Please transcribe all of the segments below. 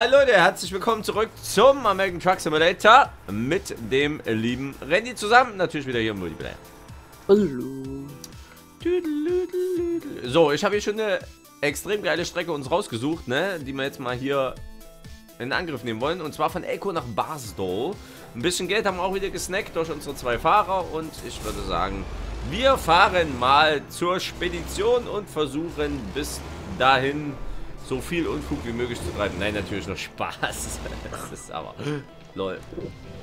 Hallo Leute, herzlich willkommen zurück zum American Truck Simulator mit dem lieben Randy zusammen. Natürlich wieder hier im Multiplayer. Hallo. So, ich habe hier schon eine extrem geile Strecke uns rausgesucht, ne, die wir jetzt mal hier in Angriff nehmen wollen. Und zwar von Elko nach Barstow. Ein bisschen Geld haben wir auch wieder gesnackt durch unsere zwei Fahrer. Und ich würde sagen, wir fahren mal zur Spedition und versuchen bis dahin so viel Unfug wie möglich zu treiben. Nein, natürlich noch Spaß. das ist aber... Lol.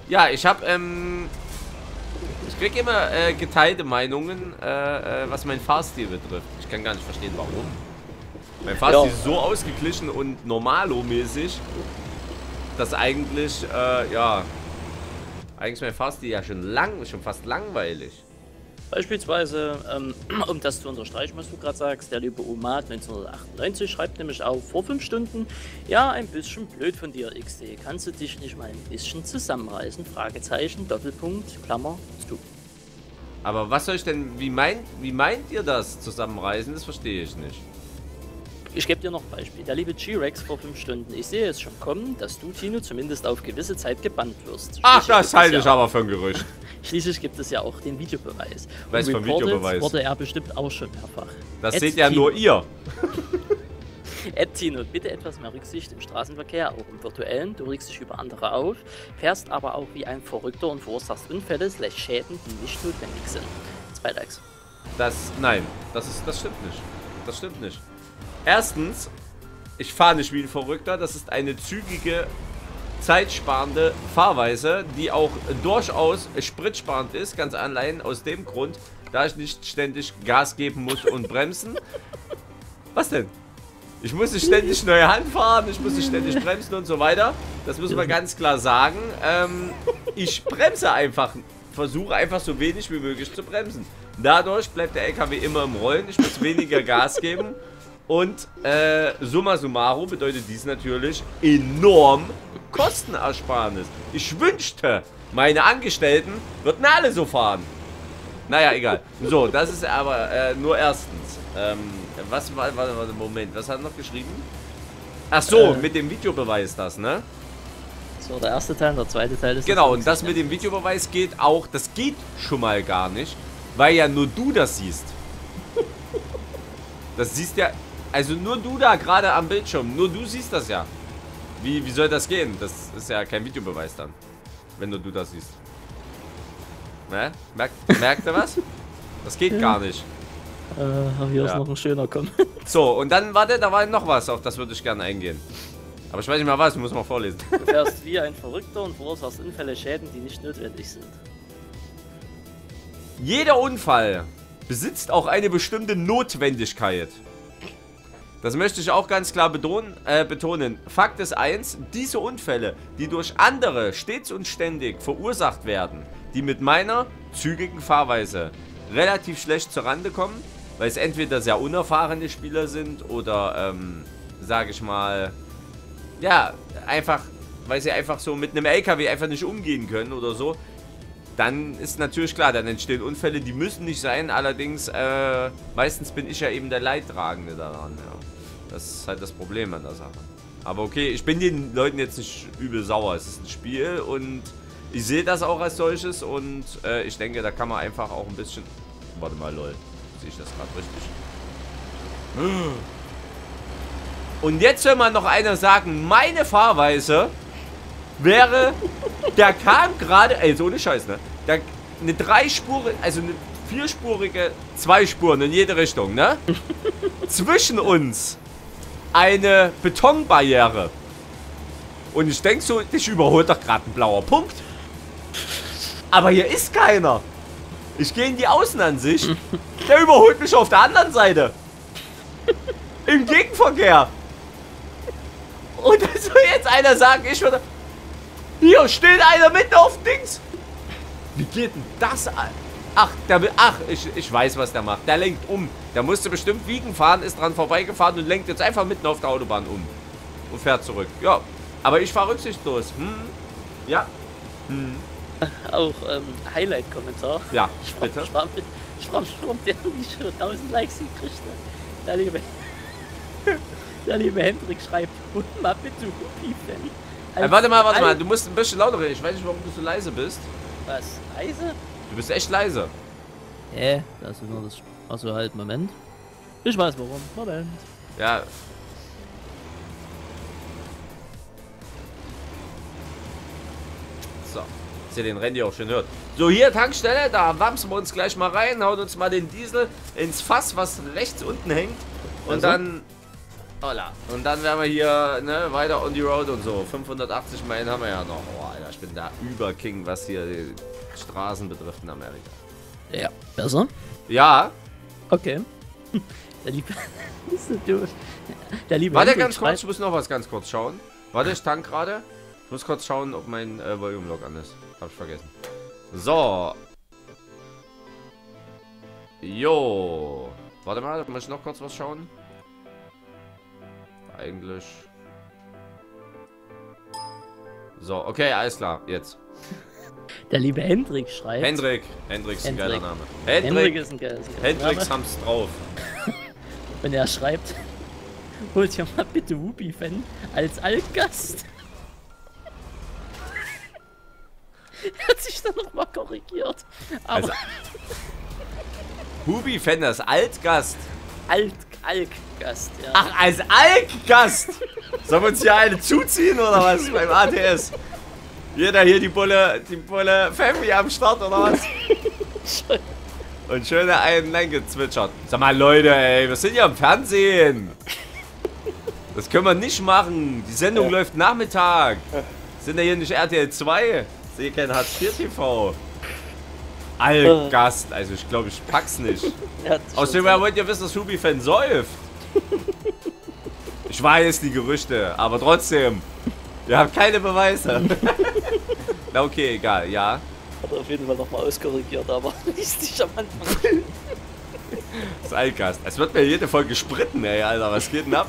Ja, ich habe, ähm... Ich kriege immer äh, geteilte Meinungen, äh, äh, was mein Fahrstil betrifft. Ich kann gar nicht verstehen, warum. Mein Fahrstil ist so ausgeglichen und normalo-mäßig, dass eigentlich, äh, ja... Eigentlich ist mein Fahrstil ja schon lang, schon fast langweilig. Beispielsweise, ähm, um das zu unterstreichen, was du gerade sagst, der liebe Omat 1998 schreibt nämlich auch vor fünf Stunden, ja, ein bisschen blöd von dir, XD. Kannst du dich nicht mal ein bisschen zusammenreißen? Fragezeichen, Doppelpunkt, Klammer, zu. Aber was soll ich denn, wie meint, wie meint ihr das zusammenreißen? Das verstehe ich nicht. Ich gebe dir noch ein Beispiel. Der liebe G-Rex vor fünf Stunden. Ich sehe es schon kommen, dass du, Tino, zumindest auf gewisse Zeit gebannt wirst. Ach, das halte ich aber für ein Gerücht. Schließlich gibt es ja auch den Videobeweis. Weiß vom Videobeweis. wurde er bestimmt auch schon mehrfach. Das Ed seht ja nur ihr. Ed Tino, bitte etwas mehr Rücksicht im Straßenverkehr, auch im virtuellen. Du regst dich über andere auf, fährst aber auch wie ein Verrückter und verursachst Unfälle, slash Schäden, die nicht notwendig sind. Zwei Likes. Das, nein, das ist, das stimmt nicht. Das stimmt nicht. Erstens, ich fahre nicht wie ein Verrückter. Das ist eine zügige zeitsparende Fahrweise, die auch durchaus spritsparend ist, ganz allein aus dem Grund, da ich nicht ständig Gas geben muss und bremsen. Was denn? Ich muss nicht ständig neue Hand fahren, ich muss nicht ständig bremsen und so weiter. Das muss man ganz klar sagen. Ähm, ich bremse einfach, versuche einfach so wenig wie möglich zu bremsen. Dadurch bleibt der LKW immer im Rollen, ich muss weniger Gas geben. Und äh, summa summarum bedeutet dies natürlich enorm Kostenersparnis. Ich wünschte, meine Angestellten würden alle so fahren. Naja, egal. So, das ist aber äh, nur erstens. Ähm, was war, warte, warte, Moment, was hat er noch geschrieben? Ach so, äh, mit dem Videobeweis das, ne? So, der erste Teil und der zweite Teil ist Genau, und das mit dem Videobeweis geht auch, das geht schon mal gar nicht, weil ja nur du das siehst. Das siehst ja, also nur du da gerade am Bildschirm, nur du siehst das ja. Wie, wie soll das gehen? Das ist ja kein Videobeweis dann. Wenn nur du das siehst. Ne? Merkt, merkt ihr was? Das geht ja. gar nicht. Äh, hier ja. ist noch ein schöner kommen. So, und dann, warte, da war noch was, auf das würde ich gerne eingehen. Aber ich weiß nicht mal was, muss mal vorlesen. Du fährst wie ein Verrückter und verursachst Unfälle Schäden, die nicht notwendig sind. Jeder Unfall besitzt auch eine bestimmte Notwendigkeit. Das möchte ich auch ganz klar betonen, äh, betonen. Fakt ist eins, diese Unfälle, die durch andere stets und ständig verursacht werden, die mit meiner zügigen Fahrweise relativ schlecht zurande kommen, weil es entweder sehr unerfahrene Spieler sind oder, ähm, sage ich mal, ja, einfach, weil sie einfach so mit einem LKW einfach nicht umgehen können oder so, dann ist natürlich klar, dann entstehen Unfälle, die müssen nicht sein, allerdings, äh, meistens bin ich ja eben der Leidtragende daran, ja. Das ist halt das Problem an der Sache. Aber okay, ich bin den Leuten jetzt nicht übel sauer. Es ist ein Spiel und ich sehe das auch als solches und äh, ich denke, da kann man einfach auch ein bisschen... Warte mal, lol. Sehe ich das gerade richtig? Und jetzt will man noch einer sagen, meine Fahrweise wäre... Der kam gerade... Ey, so eine Scheiß, ne? Der, eine dreispurige, also eine vierspurige, zwei Spuren in jede Richtung, ne? Zwischen uns eine Betonbarriere. Und ich denke so, dich überholt doch gerade ein blauer Punkt. Aber hier ist keiner. Ich gehe in die Außenansicht. Der überholt mich auf der anderen Seite. Im Gegenverkehr. Und dann soll jetzt einer sagen, ich würde... Hier steht einer mitten auf Dings. Wie geht denn das an? Ach, der will, ach, ich, ich weiß, was der macht. Der lenkt um. Der musste bestimmt wiegen fahren, ist dran vorbeigefahren und lenkt jetzt einfach mitten auf der Autobahn um. Und fährt zurück. Ja, aber ich fahre rücksichtslos. Hm? Ja. Hm. Auch ähm, Highlight-Kommentar. Ja, bitte. Ich war, ich war schon, der nicht schon 1000 Likes gekriegt hat. Der liebe. Der liebe Hendrik schreibt, und mal bitte Hupi-Fan. Äh, warte mal, warte mal, du musst ein bisschen lauter reden. Ich weiß nicht, warum du so leise bist. Was? Leise? Du bist echt leise. Hä? das ist nur das. Achso, halt, Moment. Ich weiß warum. Moment. Ja. So. Dass ihr den Randy auch schön hört. So, hier Tankstelle, da wamsen wir uns gleich mal rein, hauen uns mal den Diesel ins Fass, was rechts unten hängt. Und Also? dann. Hola. Und dann werden wir hier ne, weiter on the road und so. 580 Meilen haben wir ja noch. Oh, Alter, ich bin der Überking, was hier Straßen betrifft in Amerika. Ja. Besser? Ja, Okay. Der liebe. Der liebe Warte ganz kurz, ich muss noch was ganz kurz schauen. Warte, ich tank gerade. Ich muss kurz schauen, ob mein äh, Volume-Log an ist. Hab ich vergessen. So. Jo. Warte mal, muss ich noch kurz was schauen? Eigentlich. So, okay, alles klar, jetzt. Der liebe Hendrik schreibt. Hendrik. Hendrik ist ein geiler Hendrik. Name. Hendrik Hendrik. ist ein Hendrix Name. haben's drauf. Und er schreibt, holt ja mal bitte Whoopi-Fan als Altgast. er hat sich dann nochmal korrigiert. Aber Also, Hubi Fenders Altgast. Alt Alkgast, ja. Ach, als Alkgast! Sollen wir uns hier eine zuziehen oder was beim ATS? Jeder hier die Bulle, die Bulle Family am Start oder was? Und schöne einen gezwitschert. Sag mal Leute, ey, wir sind ja im Fernsehen. Das können wir nicht machen. Die Sendung läuft Nachmittag. Sind ja hier nicht RTL 2. Sehe kein Hartz IV TV. Altgast, also ich glaube, ich pack's nicht. Er Außerdem schon- wollt ihr wissen, dass Hubi-Fan säuft. Ich weiß die Gerüchte, aber trotzdem. Ihr habt keine Beweise. Na okay, egal, ja. hat er auf jeden Fall nochmal auskorrigiert, aber ist nicht am Anfang. Das Altgast. Es wird mir jede Folge spritten, ey, Alter. Was geht denn ab?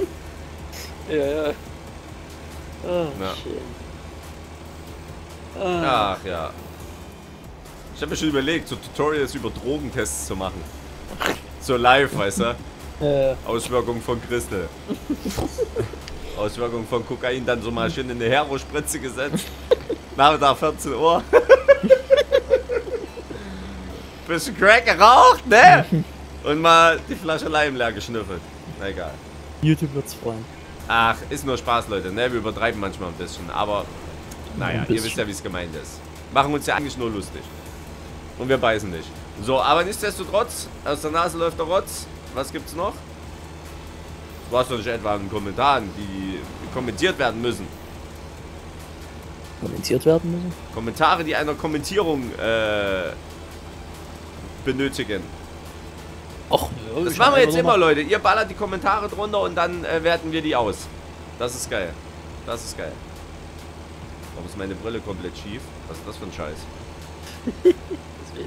Ja, ja. Ah, Ja. schön. Ah, Ach ja. Ich habe mir schon überlegt, so Tutorials über Drogentests zu machen. So live, weißt du? äh, Auswirkungen von Crystal. Auswirkungen von Kokain, dann so mal schön in eine Hero-Spritze gesetzt. Nachmittag 14 Uhr. Bisschen Crack geraucht, ne? Und mal die Flasche Leim leer geschnüffelt. Na egal. YouTube wird's freuen. Ach, ist nur Spaß, Leute, ne? Wir übertreiben manchmal ein bisschen, aber naja, Ein ihr bisschen. wisst ja, wie es gemeint ist. Machen uns ja eigentlich nur lustig. Und wir beißen nicht. So, aber nichtsdestotrotz, aus der Nase läuft der Rotz. Was gibt's noch? Du hast doch nicht etwa in Kommentaren, die kommentiert werden müssen. Kommentiert werden müssen? Kommentare, die einer Kommentierung äh, benötigen. Ja, Das machen wir jetzt immer, Leute. Ihr ballert die Kommentare drunter und dann äh, werten wir die aus. Das ist geil. Das ist geil. Warum ist meine Brille komplett schief? Was ist das für ein Scheiß?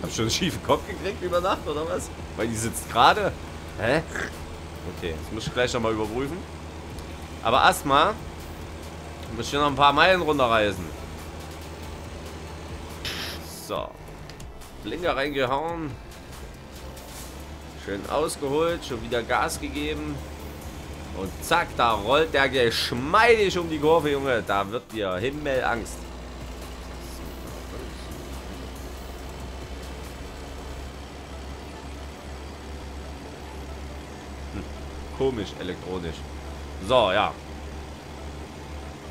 Hab schon einen schiefen Kopf gekriegt über Nacht oder was? Weil die sitzt gerade. Hä? Okay, das muss ich gleich nochmal überprüfen. Aber erstmal muss ich hier noch ein paar Meilen runterreisen. So. Blinker reingehauen. Schön ausgeholt, schon wieder Gas gegeben. Und zack, da rollt der geschmeidig um die Kurve, Junge. Da wird dir Himmelangst. Hm, Komisch, elektronisch. So, ja.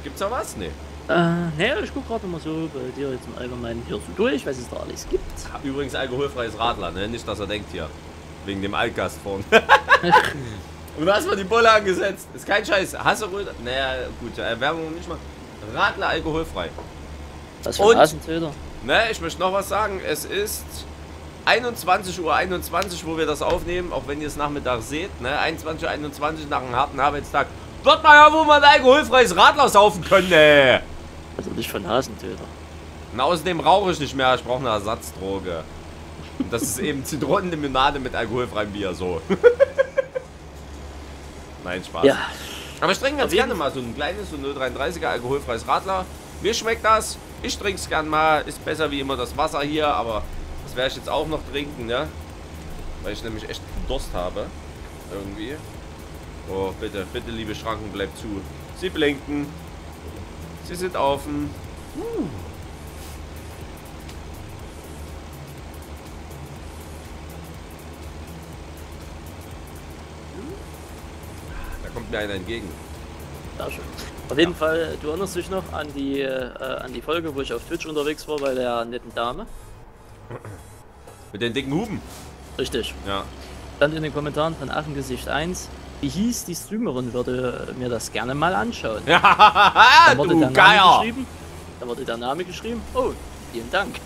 Gibt's da was? Nee. Äh, ne, ich guck gerade mal so bei dir jetzt im Allgemeinen hier so durch, was es da alles gibt. Übrigens alkoholfreies Radler, ne? Nicht, dass er denkt hier. Wegen dem Altgast vorn. Und du hast mal die Bulle angesetzt. Ist kein Scheiß. Hast du ruhig. Naja, gut, Werbung nicht mal. Radler alkoholfrei. Was für Und- Nasentöter. Ne, ich möchte noch was sagen. Es ist 21 Uhr 21, wo wir das aufnehmen, auch wenn ihr es nachmittags seht. Ne? 21 Uhr 21 nach einem harten Arbeitstag. Dort mal ja, wo man ein alkoholfreies Radler saufen können, ey. Also nicht von Nasentöter. Und außerdem rauche ich nicht mehr, ich brauche eine Ersatzdroge. Und das ist eben Zitronenlimonade mit alkoholfreiem Bier, so. Nein, Spaß. Ja, Aber ich trinke ganz gerne mal so ein kleines, so 0,33er alkoholfreies Radler. Mir schmeckt das. Ich trinke es gern mal. Ist besser wie immer das Wasser hier, aber das werde ich jetzt auch noch trinken, ne? Weil ich nämlich echt Durst habe. Irgendwie. Oh, bitte, bitte, liebe Schranken, bleibt zu. Sie blinken. Sie sind offen. Uh. Da kommt mir einer entgegen. Sehr schön. Auf jeden Fall, du erinnerst dich noch an die, äh, an die Folge, wo ich auf Twitch unterwegs war bei der netten Dame? Mit den dicken Huben. Richtig. Ja. Stand in den Kommentaren von Affengesicht 1, wie hieß die Streamerin, würde mir das gerne mal anschauen. Ja, Dann wurde du der Name Geier. geschrieben. Dann wurde der Name geschrieben. Oh, vielen Dank.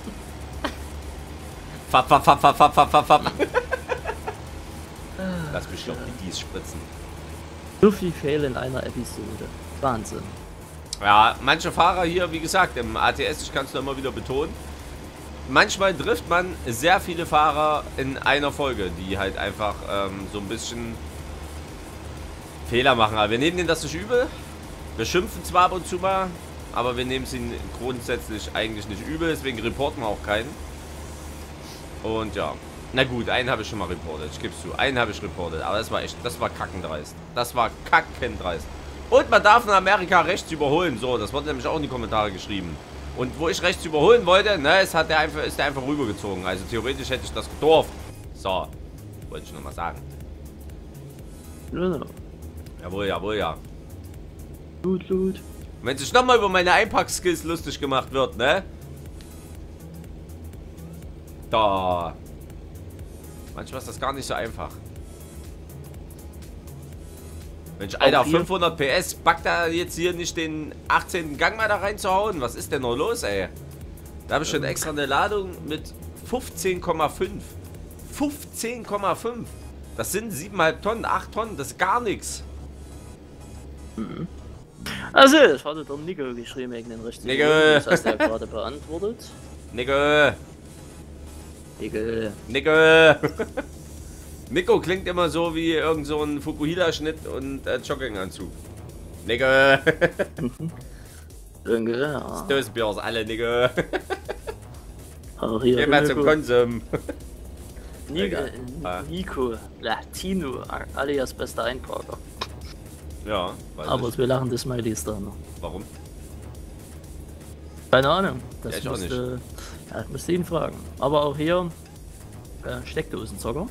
Fapp, fapp, fapp, fapp, fapp, fapp, fapp. Lass mich doch wie dies spritzen. So viel Fail in einer Episode. Wahnsinn. Ja, manche Fahrer hier, wie gesagt, im ATS, ich kann es nur immer wieder betonen, manchmal trifft man sehr viele Fahrer in einer Folge, die halt einfach ähm, so ein bisschen Fehler machen. Aber wir nehmen denen das nicht übel. Wir schimpfen zwar ab und zu mal, aber wir nehmen es ihnen grundsätzlich eigentlich nicht übel, deswegen reporten wir auch keinen. Und ja. Na gut, einen habe ich schon mal reportet, ich gebe zu. Einen habe ich reportet, aber das war echt, das war kackendreist. Das war kackendreist. Und man darf in Amerika rechts überholen. So, das wurde nämlich auch in die Kommentare geschrieben. Und wo ich rechts überholen wollte, ne, es hat der einfach, ist der einfach rübergezogen. Also theoretisch hätte ich das gedurft. So, wollte ich nochmal sagen. Genau. Jawohl, jawohl, ja. Gut, gut. Wenn sich nochmal über meine Einpackskills lustig gemacht wird, ne? Da. Manchmal ist das gar nicht so einfach. Mensch, Alter, Auch hier- 500 PS, backt da jetzt hier nicht den 18. Gang mal da reinzuhauen? Was ist denn noch los, ey? Da habe ich schon extra eine Ladung mit 15,5. 15,5. Das sind 7,5 Tonnen, 8 Tonnen, das ist gar nichts. Also, das hatte der Nico geschrieben wegen den richtigen. Nico. Das hast du ja gerade beantwortet. Nicke. Nico. Nico. Nico klingt immer so wie irgend so ein Fukuhila-Schnitt und äh, Jogginganzug. Nico. Dosenbiers, alle Nico. Hier Geh mal zum. Konsum. Nico, Egal. Ah. Nico, Latino, alias bester Einparker. Ja, weiß Aber ich. wir lachen des Smileys da noch. Warum? Keine Ahnung. Das Ja, ich auch musste, ja, musste ihn fragen. Aber auch hier äh, Steckdosenzocker.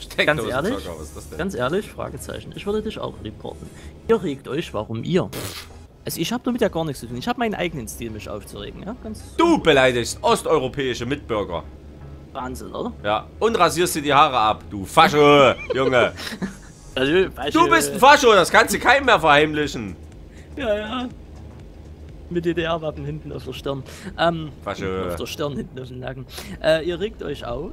Steckdosenzocker, ehrlich? Ganz ehrlich, Fragezeichen. Ich würde dich auch reporten. Ihr regt euch, warum ihr? Also ich habe damit ja gar nichts zu tun. Ich habe meinen eigenen Stil, mich aufzuregen. Ja, ganz Du beleidigst osteuropäische Mitbürger. Wahnsinn, oder? Ja, und rasierst dir die Haare ab, du Fascho, Junge. Also, Du bist ein Fascho, das kannst du keinem mehr verheimlichen. Ja, ja. Mit DDR-Wappen hinten auf der Stirn. Ähm, Fasche. auf der Stirn hinten auf dem Nacken. Äh, ihr regt euch auf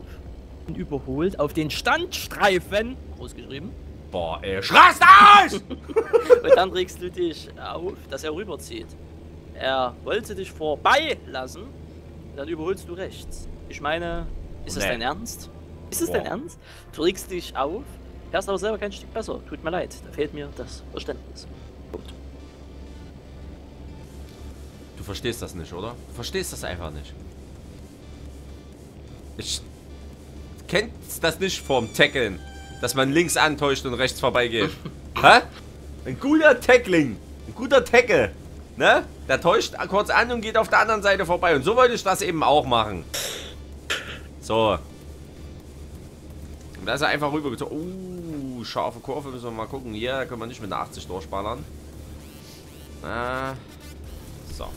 überholt auf den Standstreifen, großgeschrieben, Boah, ey, schrast aus! und dann regst du dich auf, dass er rüberzieht. Er wollte dich vorbeilassen, dann überholst du rechts. Ich meine, ist das Nee. dein Ernst? Ist es dein Ernst? Du regst dich auf, fährst aber selber kein Stück besser. Tut mir leid, da fehlt mir das Verständnis. Gut. Du verstehst das nicht, oder? Du verstehst das einfach nicht. Ich kennst das nicht vom Tackeln, dass man links antäuscht und rechts vorbeigeht. Hä? Ein guter Tackling, ein guter Tackle, ne? Der täuscht kurz an und geht auf der anderen Seite vorbei. Und so wollte ich das eben auch machen. So. Und da ist er einfach rübergezogen. Uh, scharfe Kurve müssen wir mal gucken. Hier da können wir nicht mit einer 80 durchballern. Ah. So.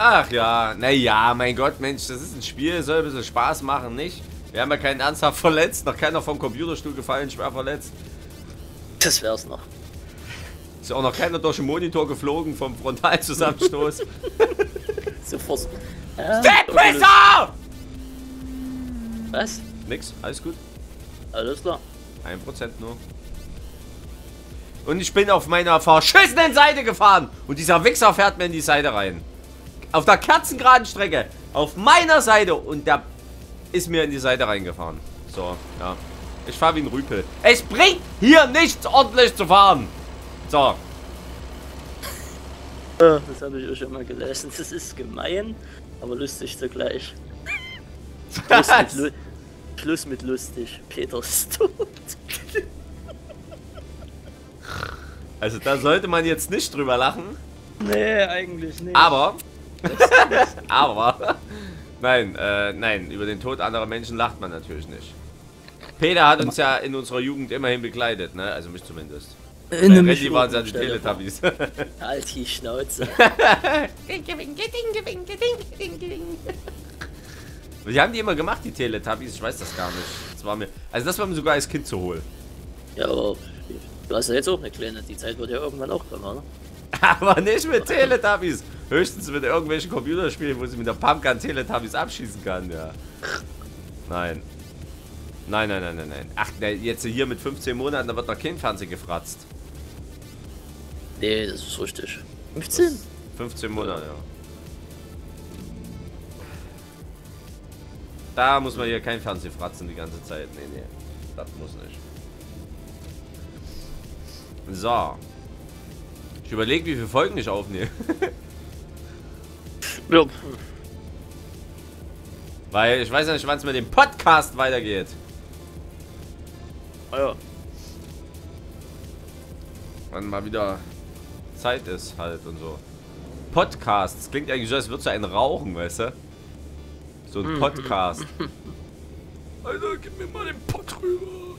Ach ja, naja, mein Gott, Mensch, das ist ein Spiel, soll ein bisschen Spaß machen, nicht? Wir haben ja keinen ernsthaft verletzt, noch keiner vom Computerstuhl gefallen, schwer verletzt. Das wär's noch. Ist auch noch keiner durch den Monitor geflogen vom Frontalzusammenstoß. Sofort. Ja, Stepwhisser! Was? Nix, alles gut. Alles klar. 1% nur. Und ich bin auf meiner verschissenen Seite gefahren. Und dieser Wichser fährt mir in die Seite rein. Auf der kerzengeraden Strecke. Auf meiner Seite. Und der ist mir in die Seite reingefahren. So, ja. Ich fahre wie ein Rüpel. Es bringt hier nichts ordentlich zu fahren. So. Das habe ich schon mal gelesen. Das ist gemein, aber lustig zugleich. Schluss mit, Lu Schluss mit lustig. Peter ist tot. Also da sollte man jetzt nicht drüber lachen. Nee, eigentlich nicht. Aber. aber. Nein, äh, nein, über den Tod anderer Menschen lacht man natürlich nicht. Peter hat uns ja in unserer Jugend immerhin begleitet, ne? Also mich zumindest. In einem Randy waren es ja die Stelle Teletubbies. Halt die Schnauze. Die haben die immer gemacht, die Teletubbies. Ich weiß das gar nicht. Das war mir, also das war mir sogar als Kind zu holen. ja, aber du hast ja jetzt auch eine kleine. Die Zeit wird ja irgendwann auch kommen, oder? Aber nicht mit Teletubbies. Höchstens mit irgendwelchen Computerspielen, wo sie mit der Pumpgun Teletubbies abschießen kann, ja. Nein. Nein, nein, nein, nein, nein. Ach, ne, jetzt hier mit 15 Monaten, da wird noch kein Fernsehen gefratzt. Nee, das ist richtig. 15? 15 Monate, ja. Da muss man hier kein Fernsehen fratzen die ganze Zeit. Nee, nee. Das muss nicht. So. Ich überlege, wie viele Folgen ich aufnehme. Ja. Weil ich weiß ja nicht, wann es mit dem Podcast weitergeht. Ah ja. Wann mal wieder Zeit ist halt und so. Podcast. Das klingt eigentlich so, als würdest du einen rauchen, weißt du? So ein Podcast. Alter, gib mir mal den Pott rüber.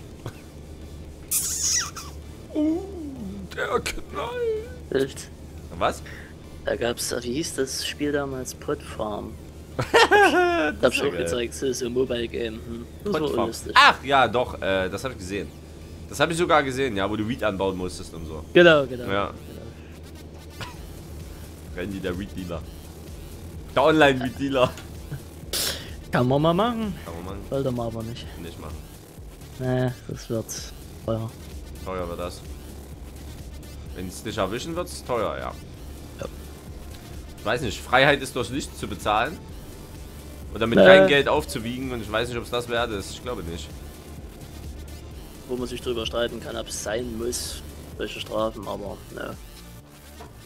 Oh, der Knall. Echt? Was? Da gab's, wie hieß das Spiel damals? Pot Farm. Das Hab geil. gezeigt, das ist ein Mobile Game. Hm. Das war. Ach, ja, doch, äh, das habe ich gesehen. Das habe ich sogar gesehen, ja, wo du Weed anbauen musstest und so. Genau, genau. Ja. genau. Randy, der Weed Dealer. Der Online Weed Dealer. Kann man mal machen. Kann man Sollte man aber nicht. nicht machen. Nee, das wird teuer. Teuer wird das. Wenn es dich erwischen wird, ist teuer, ja. Ja. Ich weiß nicht, Freiheit ist durch nichts zu bezahlen. Oder mit kein Geld aufzuwiegen und ich weiß nicht, ob es das wert ist. Ich glaube nicht. Wo man sich drüber streiten kann, ob es sein muss, welche Strafen, aber ne.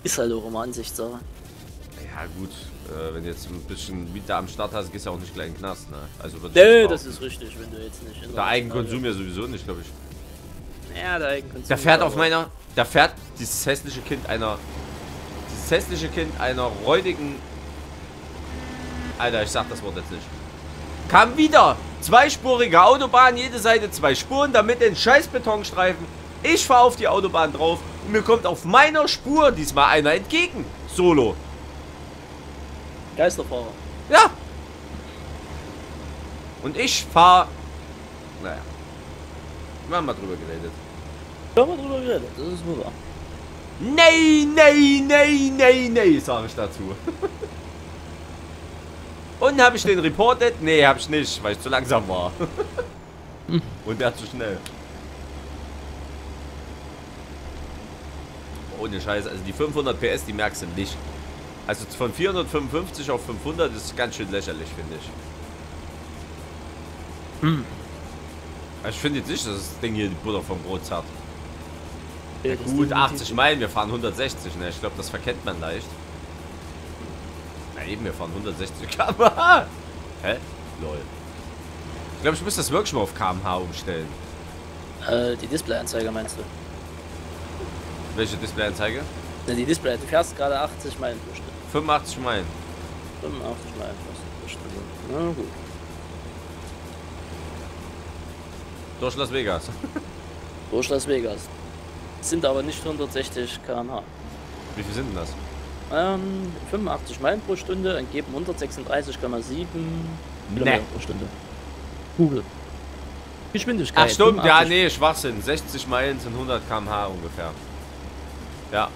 Ist halt auch immer Ansichtssache. Ja gut, äh, wenn du jetzt ein bisschen wieder am Start hast, gehst du auch nicht gleich in den Knast, ne? Also Nee, das ist richtig, wenn du jetzt nicht in Der Eigenkonsum ja sowieso nicht, glaube ich. Ja, der Eigenkonsum. Da fährt auf meiner. Da fährt dieses hässliche Kind einer. Dieses hässliche Kind einer räudigen. Alter, ich sag das Wort jetzt nicht. Kam wieder! Zweispurige Autobahn, jede Seite zwei Spuren, damit den scheiß Betonstreifen. Ich fahre auf die Autobahn drauf und mir kommt auf meiner Spur diesmal einer entgegen. Solo. Geisterfahrer. Ja. Und ich fahre. Naja. Wir haben mal drüber geredet. Da haben wir drüber geredet, das ist wohl wahr. Nee, nee, nee, nee, nee, sage ich dazu. Und habe ich den reportet? Nee, habe ich nicht, weil ich zu langsam war. Und der zu schnell. Ohne Scheiße, also die 500 PS, die merkst du nicht. Also von 455 auf 500 ist ganz schön lächerlich, finde ich. Hm. Also ich finde jetzt nicht, dass das Ding hier die Butter vom Brot zerrt. Ja, Gut, definitiv 80 Meilen, wir fahren 160, ne? Ich glaube, das verkennt man leicht. Na eben, wir fahren 160 km/h. Hä? Lol. Ich glaube, ich muss das wirklich mal auf km/h umstellen. Äh, die Displayanzeige meinst du? Welche Displayanzeige? Ne, die Display, du fährst gerade 80 Meilen pro Stunde. 85 Meilen. 85 Meilen pro Stunde. Na gut. Durch Las Vegas. Durch Las Vegas. Sind aber nicht 160 km/h. Wie viel sind denn das? Ähm, 85 Meilen pro Stunde ergeben 136,7 Kilometer pro Stunde. Google. Geschwindigkeit. Ach stimmt, ja, 85. nee, Schwachsinn. 60 Meilen sind 100 km/h ungefähr. Ja,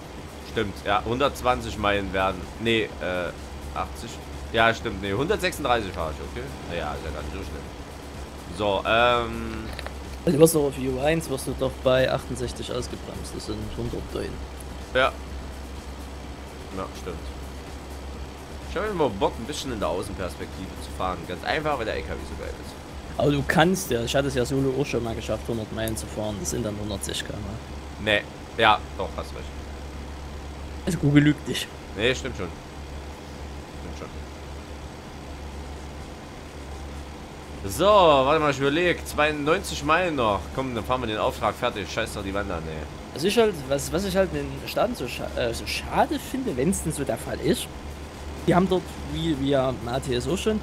stimmt. Ja, 120 Meilen werden. Nee, äh, 80. Ja, stimmt, nee, 136 fahre ich, okay? Naja, ist ja gar nicht so schnell. So, ähm. Du wirst doch auf U1 wirst du doch bei 68 ausgebremst. Das sind 109. Ja. Ja, stimmt. Ich habe immer Bock, ein bisschen in der Außenperspektive zu fahren. Ganz einfach, weil der LKW so geil ist. Aber du kannst ja, ich hatte es ja solo auch schon mal geschafft, 100 Meilen zu fahren. Das sind dann 160 km. Nee, ja, doch, hast recht. Also Google lügt dich. Nee, stimmt schon. Stimmt schon. So, warte mal, ich überlege. 92 Meilen noch. Komm, dann fahren wir den Auftrag fertig. Scheiß doch die Wand an, ey. Was ich halt, was, was ich halt in den Staaten so, scha äh, so schade finde, wenn es denn so der Fall ist, die haben dort, wie, ja Matthias auch schon,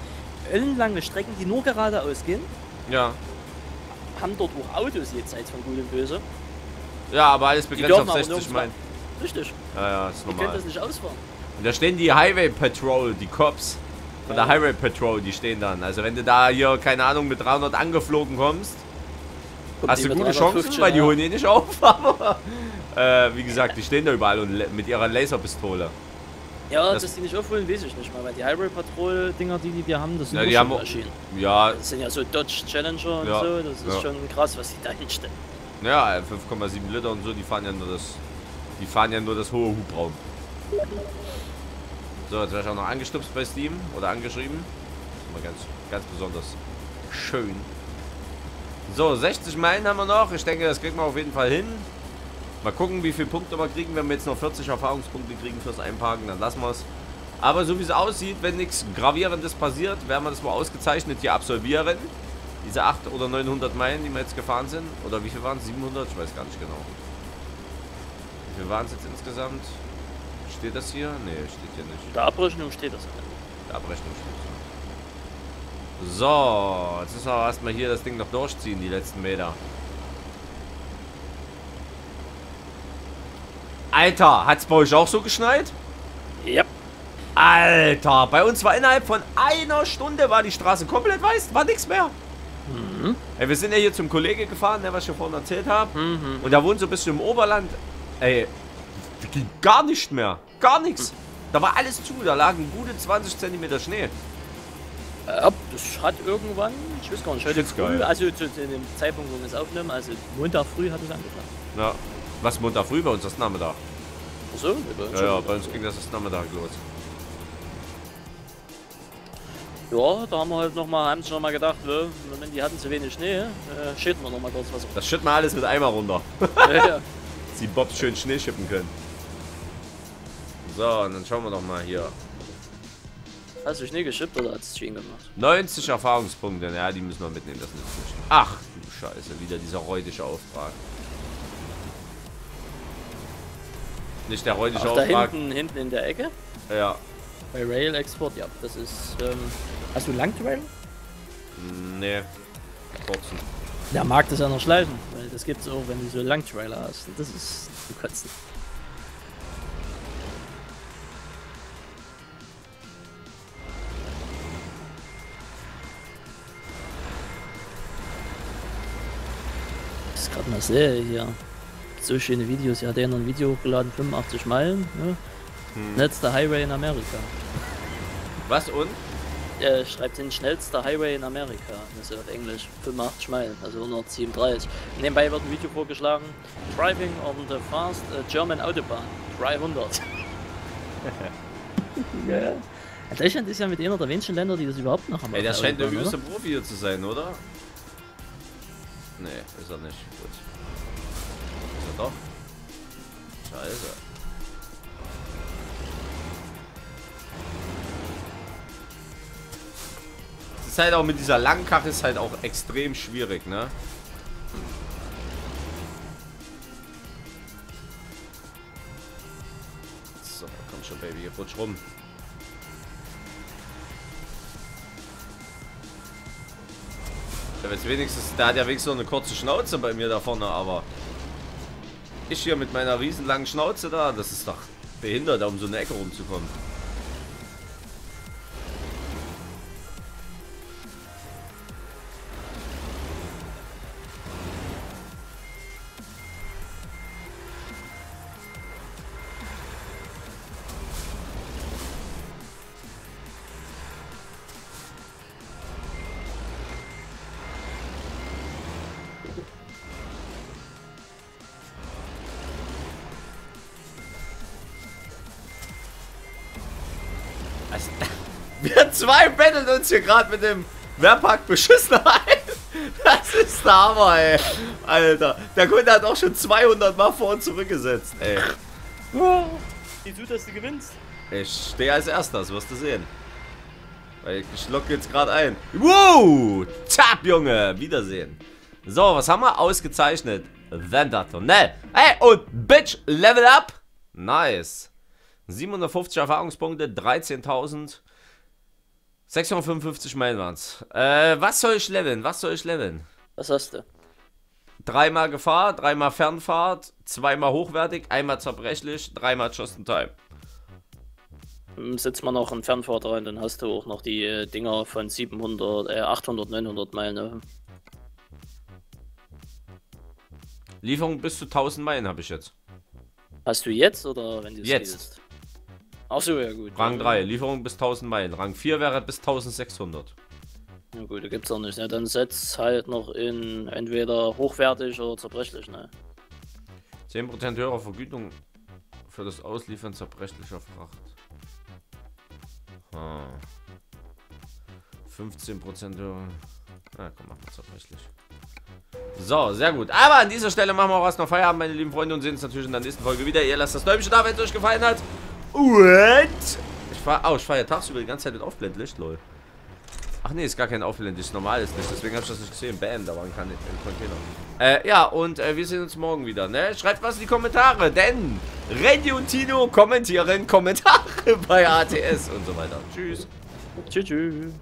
ellenlange Strecken, die nur geradeaus gehen, Ja. haben dort auch Autos jenseits von Gut und Böse. Ja, aber alles begrenzt auf aber 60 nirgends Meilen. Richtig, Ja, ja, ist die können normal. das nicht ausfahren. Und da stehen die Highway Patrol, die Cops von der Highway Patrol, die stehen dann. Also wenn du da hier, keine Ahnung, mit 300 angeflogen kommst, Kommt hast du gute Chancen, 350, weil die holen die nicht auf. Aber äh, wie gesagt, die stehen da überall und mit ihrer Laserpistole. Ja, Das- dass die nicht aufholen, weiß ich nicht mal, weil die Highway Patrol Dinger, die, die wir haben, das sind Ja, ja, die haben- Maschinen. Ja, Das sind ja so Dodge Challenger und Ja, so, das ist ja. schon krass, was die da hinstellen. ja, 5,7 Liter und so, die fahren ja nur das, die fahren ja nur das hohe Hubraum. So, jetzt werde ich auch noch angestupst bei Steam oder angeschrieben. Das ist mal ganz, ganz besonders schön. So, 60 Meilen haben wir noch. Ich denke, das kriegen wir auf jeden Fall hin. Mal gucken, wie viele Punkte wir kriegen. Wenn wir jetzt noch 40 Erfahrungspunkte kriegen fürs Einparken, dann lassen wir es. Aber so wie es aussieht, wenn nichts Gravierendes passiert, werden wir das wohl ausgezeichnet hier absolvieren. Diese 800 oder 900 Meilen, die wir jetzt gefahren sind. Oder wie viel waren es? 700? Ich weiß gar nicht genau. Wie viel waren es jetzt insgesamt? Steht das hier? Nee, steht hier nicht. Der Abrechnung steht das. Die Abrechnung steht so. So, jetzt müssen wir aber erstmal hier das Ding noch durchziehen, die letzten Meter. Alter, hat's bei euch auch so geschneit? Ja. Alter, bei uns war innerhalb von einer Stunde war die Straße komplett weiß, war nichts mehr. Ey, wir sind ja hier zum Kollege gefahren, der was ich ja vorhin erzählt habe. Mhm. Und der wohnt so ein bisschen im Oberland. Ey, da ging gar nicht mehr. Gar nichts. Da war alles zu, da lagen gute 20 Zentimeter Schnee. Ja, das hat irgendwann, ich weiß gar nicht, heute früh, geil. also zu, dem Zeitpunkt, wo wir es aufnehmen, also Montag früh hat es angefangen. Ja. Was Montag früh bei uns, das Nachmittag. Achso, Ja, ja, bei uns ging das das Nachmittag los. Ja, da haben wir halt nochmal, haben sich nochmal gedacht, ne, Moment, die hatten zu wenig Schnee, äh, schäden wir nochmal kurz was. Das schütten wir alles mit Eimer runter. ja, ja. dass die Bobs schön Schnee schippen können. So, und dann schauen wir doch mal hier. Hast du Schnee geschippt oder hat es Schnee gemacht? 90 Erfahrungspunkte, ja, die müssen wir mitnehmen, das nützt nicht. Ach, du Scheiße, wieder dieser räudische Auftrag. Nicht der räudische Ach, da Auftrag. hinten, hinten in der Ecke? Ja, Bei Rail Export, ja, das ist, ähm, hast du Langtrail? nee. Kurzen. Der mag das ja noch schleifen, weil das gibt's auch, wenn du so Langtrailer hast. Das ist zu kotzen. Ich gerade mal sehe hier. So schöne Videos. Ja, der hat noch ein Video hochgeladen, 85 Meilen. Ne? Letzter Highway in Amerika. Was und? Er schreibt den schnellster Highway in Amerika. Das ist auf Englisch 85 Meilen, also 137. Nebenbei wird ein Video vorgeschlagen: Driving on the fast uh, German Autobahn 300. ja. Deutschland ist ja mit einer der wenigen Länder, die das überhaupt noch haben. Ey, der scheint der höchste Profi hier zu sein, oder? Nee, ist er nicht. Gut. Ist er doch? Scheiße. Ist halt auch mit dieser langen Karre ist halt auch extrem schwierig, ne? So, komm schon, Baby, rutsch rum. Der wird wenigstens, der hat ja wenigstens so eine kurze Schnauze bei mir da vorne, aber ich hier mit meiner riesenlangen Schnauze da, das ist doch behindert, da um so eine Ecke rumzukommen. Zwei betteln uns hier gerade mit dem Wehrpark beschissen ein. Das ist der Hammer, ey. Alter, der Kunde hat auch schon 200 Mal vor und zurückgesetzt, ey. Wie du, dass du gewinnst? Ich stehe als erster, das wirst du sehen. Weil ich locke jetzt gerade ein. Wow! Tap, Junge! Wiedersehen. So, was haben wir? Ausgezeichnet. Ne? Hey, und Bitch, level up. Nice. 750 Erfahrungspunkte, 13.000. 655 Meilen waren's. Äh, was soll ich leveln? Was soll ich leveln? Was hast du? Dreimal Gefahr, dreimal Fernfahrt, zweimal hochwertig, einmal zerbrechlich, dreimal Just in Time. Hm, Setz mal noch einen Fernfahrt rein, dann hast du auch noch die äh, Dinger von 700, äh, 800, 900 Meilen. Ne? Lieferung bis zu 1000 Meilen habe ich jetzt. Hast du jetzt oder wenn du es Jetzt. spielst? Ach so, ja gut. Rang ja, 3, Lieferung bis 1000 Meilen. Rang 4 wäre bis 1600. Ja gut, da gibt's auch nicht. Ne? Dann setz halt noch in entweder hochwertig oder zerbrechlich. Ne? 10% höhere Vergütung für das Ausliefern zerbrechlicher Fracht. Hm. 15% höhere. Na komm, mach mal zerbrechlich. So, sehr gut. Aber an dieser Stelle machen wir auch erst noch Feierabend, meine lieben Freunde, und sehen uns natürlich in der nächsten Folge wieder. Ihr lasst das Däumchen da, wenn es euch gefallen hat. Und ich fahr, oh, ich fahre ja tagsüber die ganze Zeit mit Aufblendlicht, lol. Ach nee, ist gar kein Aufblendlicht, normales Licht, deswegen habe ich das nicht gesehen. Bam, da war ein Container. Äh, ja, und äh, wir sehen uns morgen wieder, ne? Schreibt was in die Kommentare, denn Randy und Tino kommentieren Kommentare bei ATS und so weiter. Tschüss. Tschüss. tschüss.